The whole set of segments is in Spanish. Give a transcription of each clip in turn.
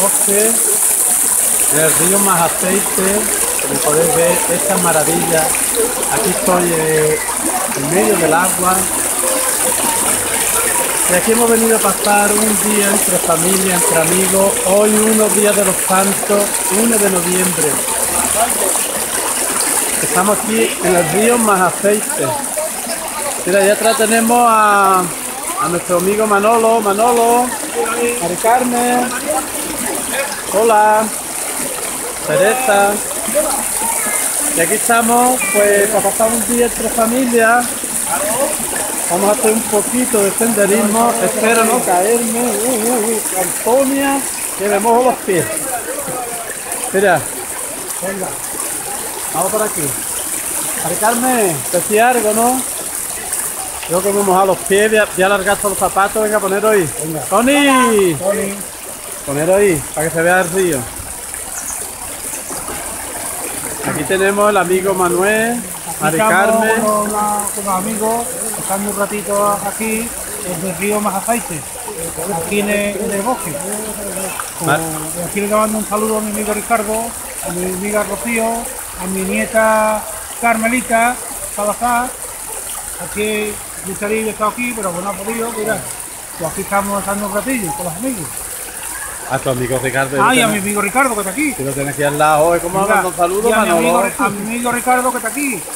bosque, el río más aceite, como podéis ver esta maravilla. Aquí estoy eh, en medio del agua. Y aquí hemos venido a pasar un día entre familia, entre amigos. Hoy unos días de los santos, 1 de noviembre. Estamos aquí en el río más aceite. Mira, allá atrás tenemos a, a nuestro amigo Manolo. Manolo, Mari Carmen. Hola. Teresa. Y aquí estamos, pues, para pasar un día entre familias. Vamos a hacer un poquito de senderismo. Espero no caerme. Uh, uh. Antonia, que me mojo los pies. Mira. Venga. Vamos por aquí. Mari Carmen, te decía algo, ¿no? Yo que me he mojado los pies, voy a, a alargar todos los zapatos, venga, poner ahí. Venga. Tony, Tony. Poner ahí, para que se vea el río. Aquí tenemos el amigo Manuel, Mari Estamos Carmen. Con, la- con los amigos, estando un ratito aquí en el río Más Aceite, aquí en el, en el bosque. Con- aquí le mando un saludo a mi amigo Ricardo, a mi amiga Rocío, a mi nieta Carmelita Salazar. Aquí gustaría haber estado aquí, pero bueno, no ha podido, mira. Pues aquí estamos estando un ratillo con los amigos. A tu amigo Ricardo. Ah, y a mi que amigo Ricardo que está aquí. lo tienes aquí al lado. Oye, ¿cómo vamos? Un saludo, a mi, amigo, a mi amigo Ricardo que está aquí.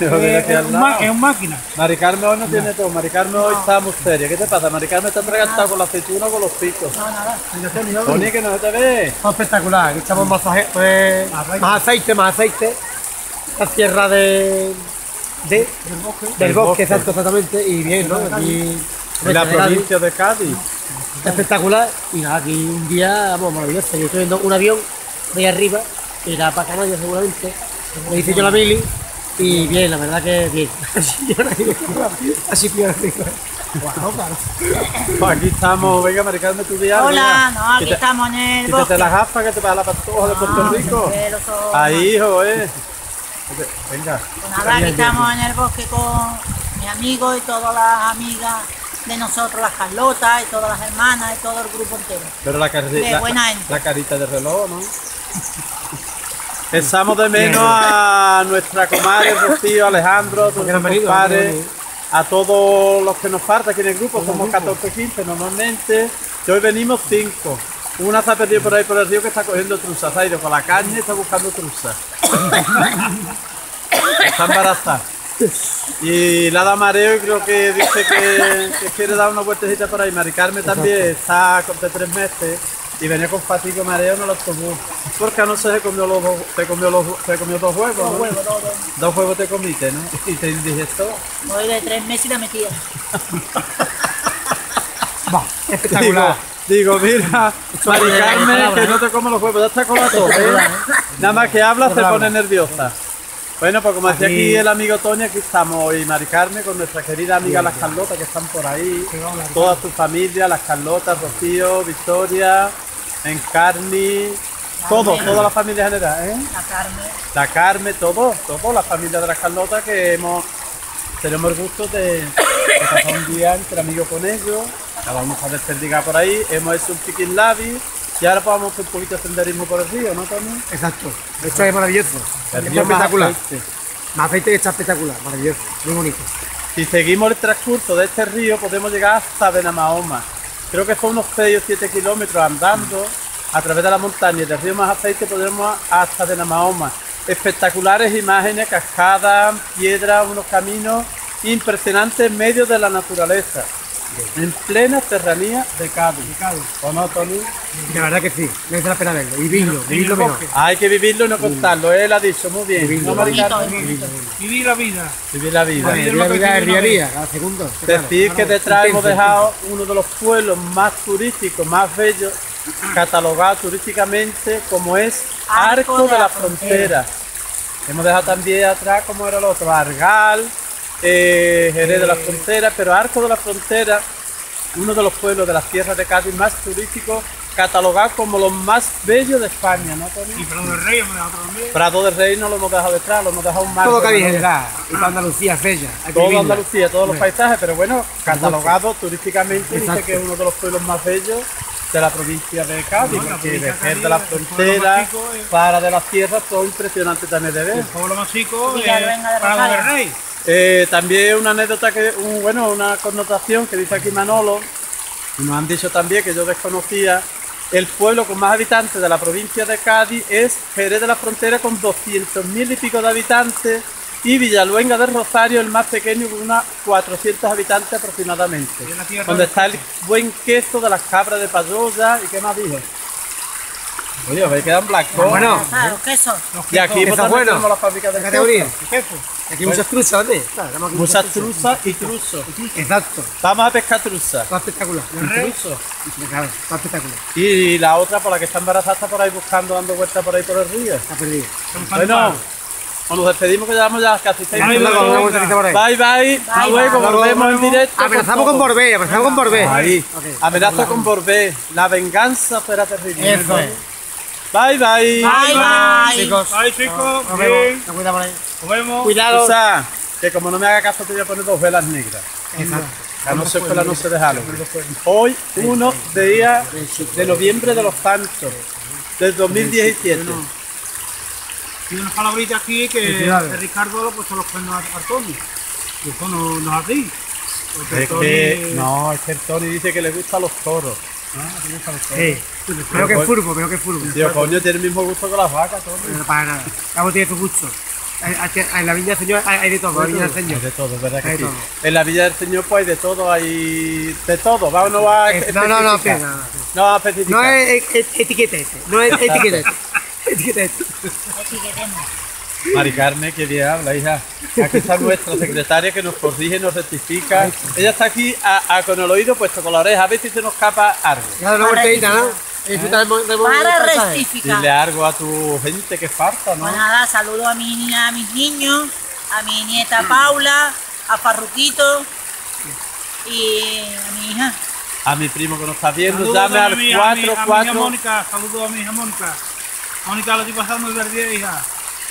Lo tienes Eh, aquí es, al un es un máquina. Mari Carmen hoy no tiene todo. Mari Carmen hoy está muy seria. ¿Qué te pasa? Mari Carmen está atragantada con la aceituna o con los picos. ¿no? Tony, que no se te ve. espectacular, aquí estamos más, aje- pues, más aceite, más aceite. La tierra de, de- Del bosque. del bosque, exacto, exactamente, y bien, ¿no? Aquí, En la provincia de Cádiz. Espectacular, y nada, aquí un día, vamos, maravilloso. Yo estoy viendo un avión de ahí arriba, que irá para Canarias seguramente, me dice yo la mili, y bien, la verdad que bien. Así yo así. Pues aquí estamos. Venga, Mari Carmen, tu día. Hola, no, aquí estamos en el Quítate bosque. las gafas que te va a la patoja de Puerto Ah, Rico. los ojos- Ahí, hijo, eh. Venga. Pues nada, aquí estamos en el bosque con mi amigo y todas las amigas de nosotros, las Carlotas y todas las hermanas y todo el grupo entero. Pero la, De la- buena gente. la carita de reloj, ¿no? Echamos de menos a nuestra comadre Rocío, Alejandro, a todos Porque no han nuestros venido, padres, no han venido. a todos los que nos falta aquí en el grupo, somos 14 15 normalmente, y hoy venimos 5. Una se ha perdido por ahí por el río que está cogiendo truza, se ha ido con la caña y está buscando truza. está embarazada. Y la da mareo y creo que dice que, que quiere dar una vueltecita por ahí. Mari Carmen también está de tres meses y venía con fatiga mareo no lo tomó. Porque anoche se comió los dos, se comió los, se comió dos huevos. Dos ¿no? huevos, dos, dos. Dos huevos te comiste, ¿no? Y te indigestó. Voy de tres meses y la metía. Va, espectacular. Digo, digo, mira, Mari Carmen, que no te come los huevos, ya está con la tos, ¿eh? Nada más que habla se pone nerviosa. Bueno, pues como decía aquí el amigo Tony, aquí estamos hoy Mari Carmen con nuestra querida amiga Las Carlotas que están por ahí, toda su familia, Las Carlotas, Rocío, Victoria, Encarni, todo, toda la familia general, ¿eh? La carne. La Carmen, todo, todo, la familia de Las Carlotas que hemos, tenemos el gusto de, de pasar un día entre amigos con ellos, la vamos a desperdigar por ahí, hemos hecho un chicken labi y ahora pues vamos a hacer un poquito de senderismo por el río, ¿no, Tony? Exacto, esto es maravilloso. El río es espectacular. Más aceite que está espectacular, maravilloso, muy bonito. Si seguimos el transcurso de este río, podemos llegar hasta Benamahoma. Creo que son unos 6 o 7 kilómetros andando a través de la montaña y del río Más Aceite podremos hasta Benamahoma. Espectaculares imágenes, cascadas, piedras, unos caminos impresionantes en medio de la naturaleza. En plena serranía de Cádiz. ¿O no, Tony? De verdad que sí, merece la pena verlo, vivirlo, vivirlo mejor. Hay que vivirlo y no contarlo, él ha dicho muy bien. Vivirlo. ¿No, Bonito, bonito. Vivir la vida. Vivir la vida. Vivir la vida del día a día, cada segundo. Decir que detrás hemos dejado uno de los pueblos más turísticos, más bellos, catalogado turísticamente como es Arco de la Frontera. Hemos dejado también atrás como era el otro, Argal, eh, Jerez de la Frontera, pero Arco de la Frontera, uno de los pueblos de las tierras de Cádiz más turísticos, catalogado como los más bellos de España, ¿no, Tony? Y Prado del Rey, hemos dejado también. Prado del Rey no lo hemos dejado detrás, lo hemos dejado un mar. Todo de Cádiz honor. general, y toda Andalucía es bella. vivirla. Andalucía, todos los paisajes, pero bueno, catalogado turísticamente, dice Exacto. que es uno de los pueblos más bellos de la provincia de Cádiz, No, porque de Cádiz, de la frontera es- para de las tierras, todo impresionante también de ver. El pueblo más chico de Prado del. Rey. Eh, también una anécdota que, un- bueno, una connotación que dice aquí Manolo, y nos han dicho también que yo desconocía, el pueblo con más habitantes de la provincia de Cádiz es Jerez de la Frontera con 200.000 y pico de habitantes y Villaluenga del Rosario, el más pequeño, con unas 400 habitantes aproximadamente. Donde de- está el buen queso de las cabras de Payoya y qué más dije. Oye, me quedan blancos. Bueno. Claro, queso. y aquí pues, bueno. tenemos la fábrica de Categoría. queso. Aquí muchas truzas también. Claro, Muchas truzas y truzos. Exacto. Vamos a pescar truza. Está espectacular. Truzo. Claro, está espectacular. Y la otra, por la que está embarazada, está por ahí buscando, dando vueltas por ahí por el río. Está perdido. Bueno, nos despedimos que llevamos ya casi seis Bye, minutos. bye, bye. Bye bye, hasta Bye, luego, bye. volvemos en directo. Amenazamos con. Borbé, amenazamos con Borbé. Ahí, Ok. amenazo con Borbé. La venganza será terrible. Eso es. Bye bye. Bye, bye. Chicos, Ay, chicos, nos vemos. Por ahí. Nos vemos. Cuidado. O sea, que como no me haga caso, te voy a poner dos velas negras. Exacto. A no ser que la noche de Halloween. Hoy, 1 de día de noviembre de los Santos, del 2017. Y unas palabritas aquí que Ricardo lo ha puesto los cuernos a Tony. Y esto no, no es así. Porque Es Tony- que, no, es que el Tony dice que le gustan los toros. Sí. Creo que es furbo, creo que es furbo. Tío, coño, tiene el mismo gusto que las vacas, Tony. No para nada. Cabo tiene tu gusto. Hay- hay- En la viña del señor hay hay de todo. En la viña del Hay señor. de todo, ¿verdad que Hay sí? todo. En la Villa del Señor, pues hay de todo, hay de todo. Vamos, no va a Eh, No, no, no, especificar. no, no. No va a especificar. No es este. No es etiqueta este. Etiqueta este. Etiquetemos. Mari Carmen, que bien habla, hija. Aquí está nuestra secretaria que nos corrige, nos rectifica. Ella está aquí a, a- con el oído puesto con la oreja, a ver si se nos escapa algo. Ya vueltita, ¿no? Del Para rectificar. Dile algo a tu gente que falta, ¿no? Pues nada, saludo a, mi, a mis niños, a mi nieta Paula, a Farruquito y a mi hija. A mi primo que nos está viendo, Saludos llame a al mi- a mi- a mi hija 44. Mónica, saludos a mi hija Mónica. Mónica, lo estoy pasando el verde, hija.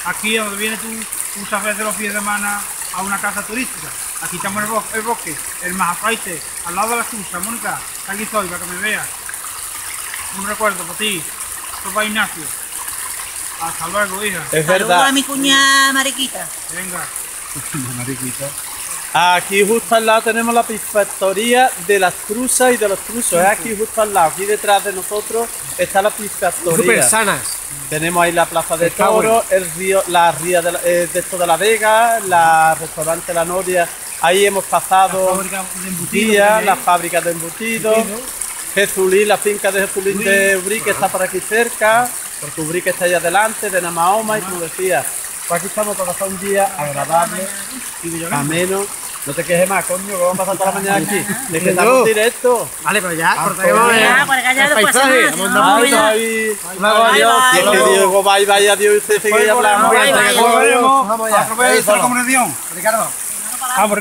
Aquí donde vienes tú muchas veces los fines de semana a una casa turística. Aquí estamos en el bosque, el, bosque, el Majafaite, al lado de la Susa. Mónica, aquí estoy para que me veas. Un recuerdo para ti. Esto es para Ignacio. Hasta luego, hija. Es Saludo verdad. a mi cuñada Mariquita. Venga. Aquí justo al lado tenemos la piscatoría de las cruzas y de los cruzos. Es aquí justo al lado, aquí detrás de nosotros está la Súper piscatoría. sanas. Tenemos ahí la plaza de Está bueno. toros, el río, la ría de, la, eh, de esto de la Vega, la restaurante La Noria. Ahí hemos pasado Fábrica de embutidos. días, también. las fábricas de embutidos. Jezulín, la finca de Jezulín de Ubrique está por aquí cerca, porque Ubrique está ahí adelante, de Namahoma, y como decía, pues aquí estamos para pasar un día agradable, ameno. No te quejes más, coño, que vamos a pasar toda la mañana aquí. Es que estamos en directo. Vale, pero ya, Ah, cortaremos coño. el- paisaje. Vamos a andar. Luego, adiós. es que digo, bye, bye, adiós, usted sigue hablando. Vamos ya. Aprovecha la conversación. Ricardo. Vamos,